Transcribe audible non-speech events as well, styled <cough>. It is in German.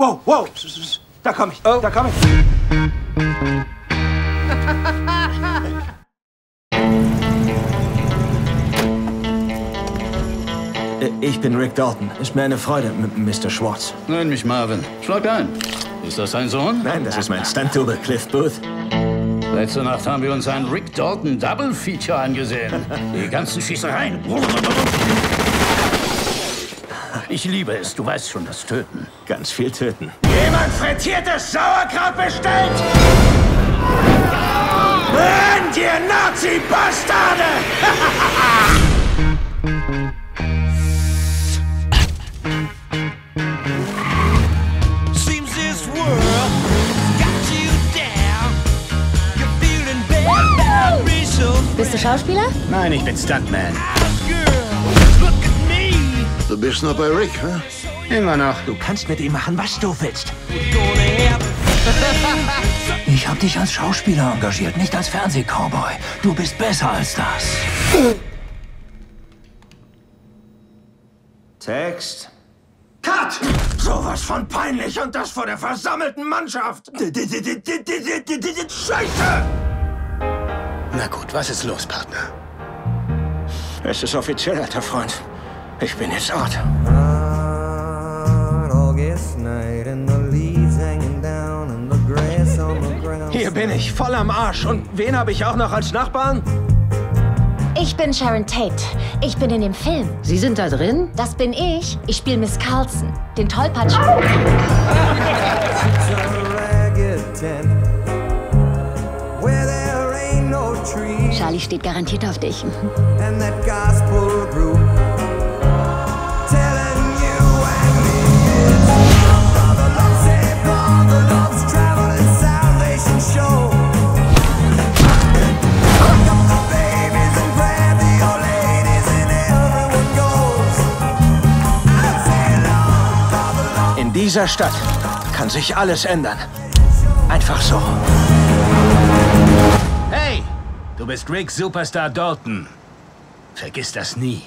Wow, wow, da komm ich, da komm ich. <laughs> Äh, Ich bin Rick Dalton. Ist mir eine Freude, M Mr. Schwartz. Nenn mich Marvin. Schlag ein. Ist das dein Sohn? Nein, das ist mein Stunt-Double, Cliff Booth. Letzte Nacht haben wir uns ein Rick Dalton Double Feature angesehen. <laughs> Die ganzen Schießereien. Ich liebe es, du weißt schon, das Töten. Ganz viel töten. Jemand frittiertes Sauerkraut bestellt? Rennt, ihr Nazi-Bastarde! <laughs> Bist du Schauspieler? Nein, ich bin Stuntman. Du bist noch bei Rick, hä? Immer noch. Du kannst mit ihm machen, was du willst. <laughs> Ich habe dich als Schauspieler engagiert, nicht als Fernsehcowboy. Du bist besser als das. Text. Cut! Sowas von peinlich und das vor der versammelten Mannschaft! Scheiße! Na gut, was ist los, Partner? Es ist offiziell, alter Freund. Ich bin jetzt ground. Hier bin ich, voll am Arsch. Und wen habe ich auch noch als Nachbarn? Ich bin Sharon Tate. Ich bin in dem Film. Sie sind da drin? Das bin ich. Ich spiele Miss Carlson, den Tollpatsch. Tree Charlie steht garantiert auf dich. and that gospel group dieser Stadt kann sich alles ändern. Einfach so. Hey, du bist Rick Superstar Dalton. Vergiss das nie.